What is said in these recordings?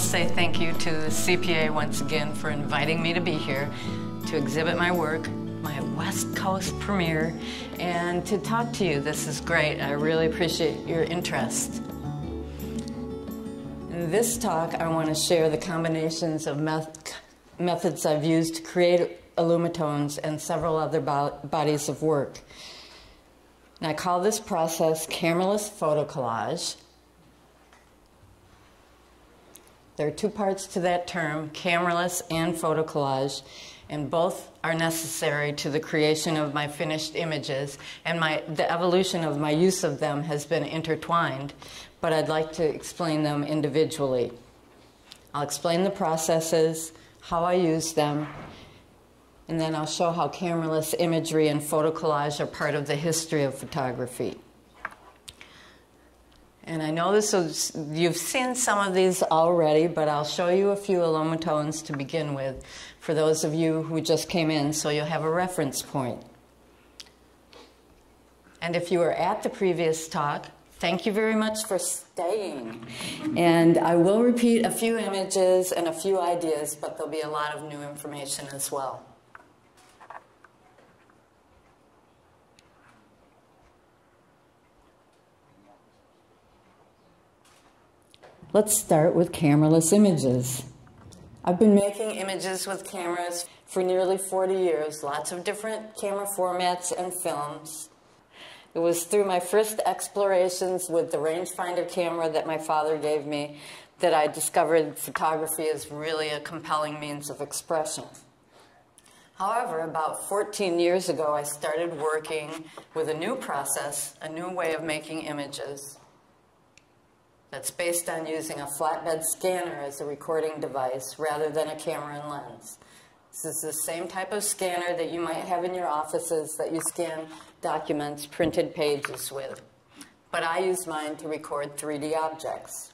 must say thank you to the CPA once again for inviting me to be here to exhibit my work, my West Coast premiere, and to talk to you. This is great. I really appreciate your interest. In this talk, I want to share the combinations of meth methods I've used to create Illumitones and several other bo bodies of work. And I call this process cameraless photo collage. There are two parts to that term, cameraless and photo collage, and both are necessary to the creation of my finished images, and my, the evolution of my use of them has been intertwined, but I'd like to explain them individually. I'll explain the processes, how I use them, and then I'll show how cameraless imagery and photo collage are part of the history of photography. And I know this is, you've seen some of these already, but I'll show you a few Illumitones to begin with for those of you who just came in so you'll have a reference point. And if you were at the previous talk, thank you very much for staying. And I will repeat a few images and a few ideas, but there'll be a lot of new information as well. Let's start with cameraless images. I've been making images with cameras for nearly 40 years, lots of different camera formats and films. It was through my first explorations with the rangefinder camera that my father gave me that I discovered photography is really a compelling means of expression. However, about 14 years ago, I started working with a new process, a new way of making images that's based on using a flatbed scanner as a recording device rather than a camera and lens. This is the same type of scanner that you might have in your offices that you scan documents, printed pages with. But I use mine to record 3D objects.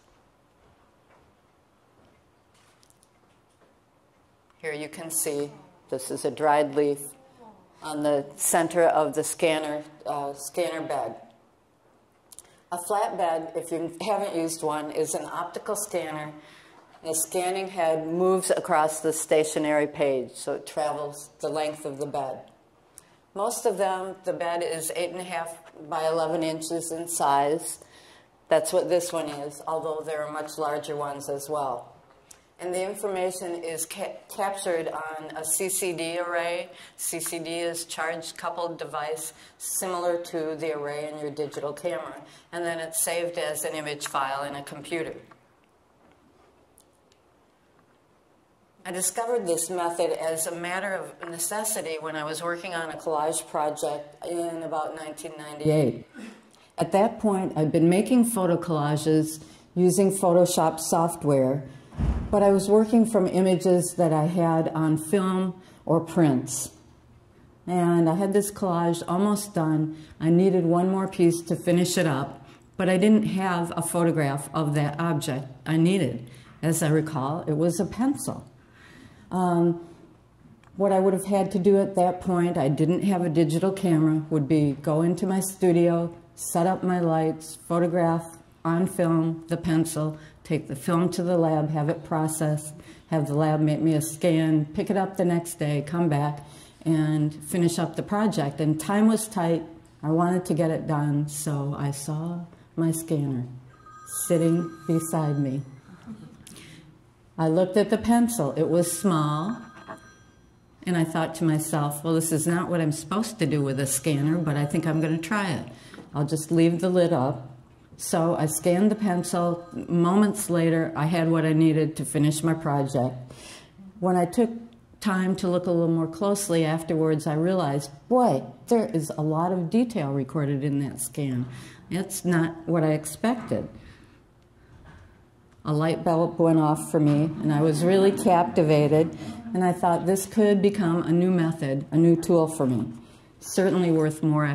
Here you can see this is a dried leaf on the center of the scanner, uh, scanner bed. A flatbed, if you haven't used one, is an optical scanner. The scanning head moves across the stationary page, so it travels the length of the bed. Most of them, the bed is 8.5 by 11 inches in size. That's what this one is, although there are much larger ones as well and the information is ca captured on a CCD array. CCD is charged coupled device similar to the array in your digital camera, and then it's saved as an image file in a computer. I discovered this method as a matter of necessity when I was working on a collage project in about 1998. At that point, I'd been making photo collages using Photoshop software but I was working from images that I had on film or prints. And I had this collage almost done. I needed one more piece to finish it up, but I didn't have a photograph of that object I needed. As I recall, it was a pencil. Um, what I would have had to do at that point, I didn't have a digital camera, would be go into my studio, set up my lights, photograph on film the pencil, take the film to the lab, have it processed, have the lab make me a scan, pick it up the next day, come back, and finish up the project. And time was tight. I wanted to get it done, so I saw my scanner sitting beside me. I looked at the pencil. It was small. And I thought to myself, well, this is not what I'm supposed to do with a scanner, but I think I'm going to try it. I'll just leave the lid up so I scanned the pencil. Moments later, I had what I needed to finish my project. When I took time to look a little more closely afterwards, I realized, boy, there is a lot of detail recorded in that scan. It's not what I expected. A light bulb went off for me, and I was really captivated, and I thought this could become a new method, a new tool for me. Certainly worth more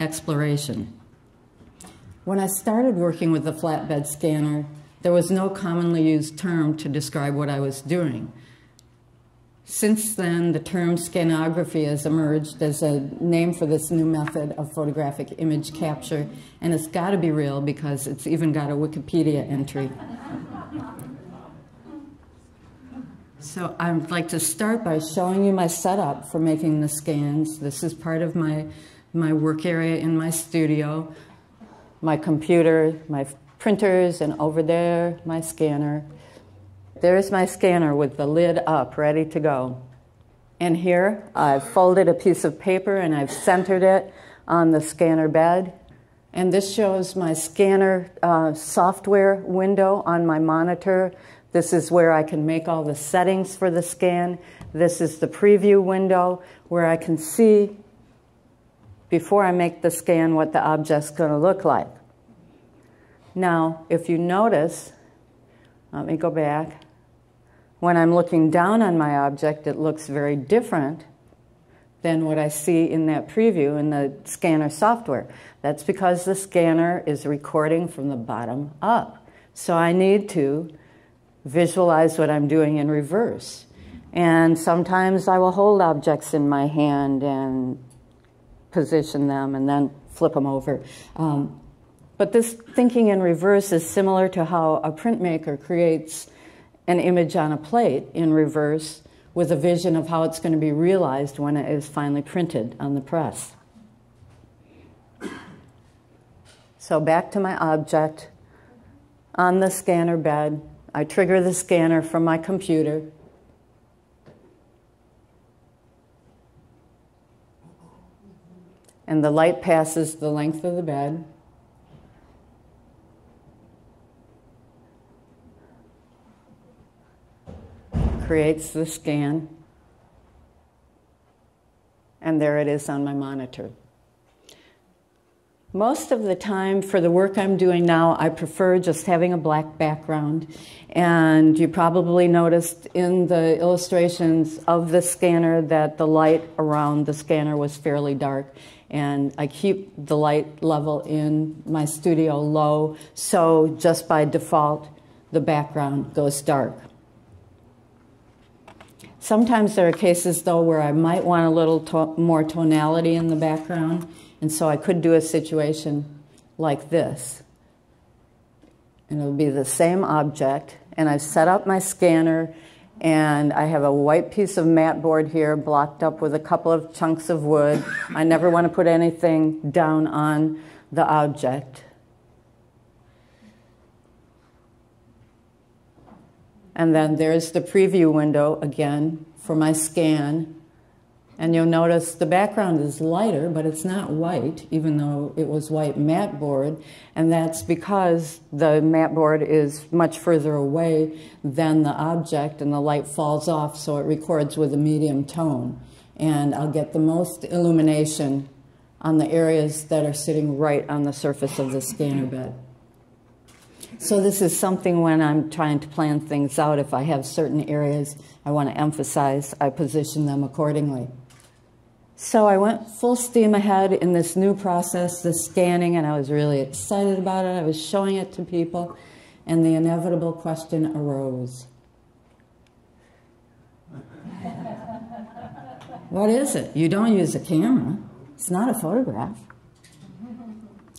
exploration. When I started working with the flatbed scanner, there was no commonly used term to describe what I was doing. Since then, the term scanography has emerged as a name for this new method of photographic image capture, and it's got to be real because it's even got a Wikipedia entry. So I'd like to start by showing you my setup for making the scans. This is part of my, my work area in my studio. My computer, my printers, and over there, my scanner. There's my scanner with the lid up, ready to go. And here, I've folded a piece of paper and I've centered it on the scanner bed. And this shows my scanner uh, software window on my monitor this is where I can make all the settings for the scan. This is the preview window where I can see before I make the scan what the object's going to look like. Now, if you notice, let me go back. When I'm looking down on my object, it looks very different than what I see in that preview in the scanner software. That's because the scanner is recording from the bottom up. So I need to visualize what I'm doing in reverse. And sometimes I will hold objects in my hand and position them and then flip them over. Um, but this thinking in reverse is similar to how a printmaker creates an image on a plate in reverse with a vision of how it's going to be realized when it is finally printed on the press. So back to my object on the scanner bed. I trigger the scanner from my computer. And the light passes the length of the bed. Creates the scan. And there it is on my monitor. Most of the time, for the work I'm doing now, I prefer just having a black background. And you probably noticed in the illustrations of the scanner that the light around the scanner was fairly dark. And I keep the light level in my studio low, so just by default, the background goes dark. Sometimes there are cases, though, where I might want a little to more tonality in the background. And so I could do a situation like this. And it'll be the same object. And I've set up my scanner, and I have a white piece of mat board here blocked up with a couple of chunks of wood. I never want to put anything down on the object. And then there's the preview window again for my scan. And you'll notice the background is lighter, but it's not white, even though it was white mat board. And that's because the mat board is much further away than the object, and the light falls off, so it records with a medium tone. And I'll get the most illumination on the areas that are sitting right on the surface of the scanner bed. So this is something when I'm trying to plan things out, if I have certain areas I want to emphasize, I position them accordingly. So I went full steam ahead in this new process, the scanning, and I was really excited about it. I was showing it to people, and the inevitable question arose. what is it? You don't use a camera. It's not a photograph.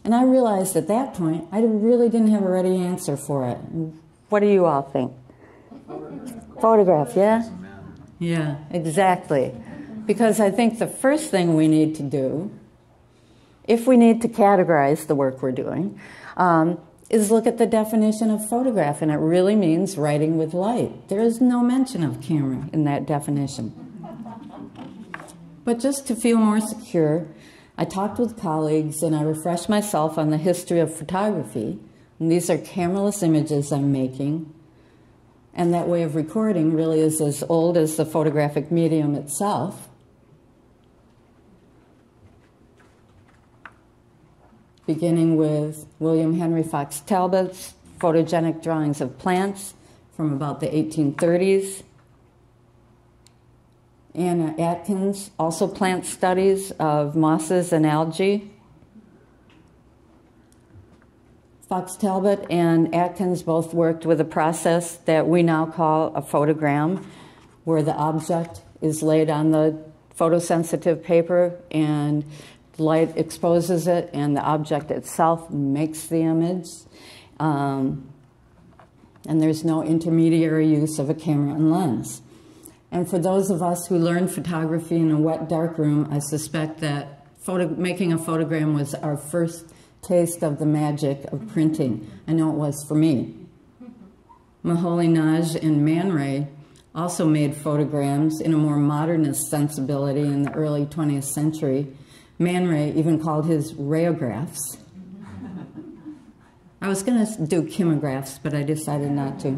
And I realized at that point, I really didn't have a ready answer for it. What do you all think? Photograph, Photograph yeah? Yeah, exactly. Because I think the first thing we need to do, if we need to categorize the work we're doing, um, is look at the definition of photograph, and it really means writing with light. There is no mention of camera in that definition. But just to feel more secure, I talked with colleagues and I refreshed myself on the history of photography. And these are cameraless images I'm making. And that way of recording really is as old as the photographic medium itself. Beginning with William Henry Fox Talbot's photogenic drawings of plants from about the 1830s. Anna Atkins, also plant studies of mosses and algae. Fox Talbot and Atkins both worked with a process that we now call a photogram, where the object is laid on the photosensitive paper and light exposes it and the object itself makes the image. Um, and there's no intermediary use of a camera and lens. And for those of us who learned photography in a wet, dark room, I suspect that photo, making a photogram was our first taste of the magic of printing. I know it was for me. Moholy-Nagy and Man Ray also made photograms in a more modernist sensibility in the early 20th century. Man Ray even called his rayographs. I was going to do chemographs, but I decided not to.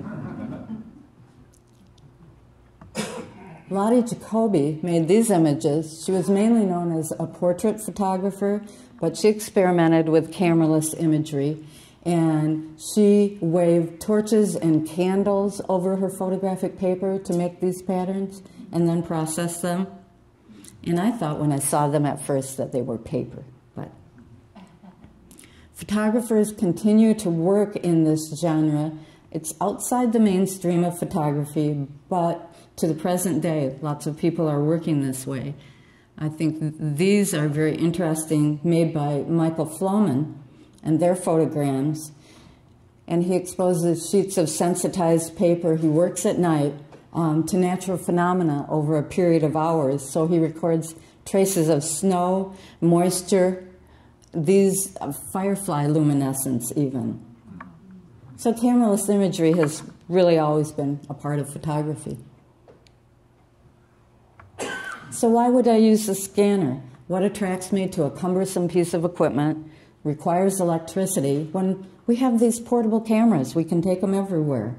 Lotte Jacobi made these images. She was mainly known as a portrait photographer, but she experimented with cameraless imagery. And she waved torches and candles over her photographic paper to make these patterns and then process them. And I thought when I saw them at first that they were paper. But photographers continue to work in this genre. It's outside the mainstream of photography, but to the present day, lots of people are working this way. I think these are very interesting, made by Michael Flomen and their photograms. And he exposes sheets of sensitized paper. He works at night um, to natural phenomena over a period of hours. So he records traces of snow, moisture, these uh, firefly luminescence even. So cameraless imagery has really always been a part of photography. So why would I use the scanner? What attracts me to a cumbersome piece of equipment, requires electricity, when we have these portable cameras, we can take them everywhere.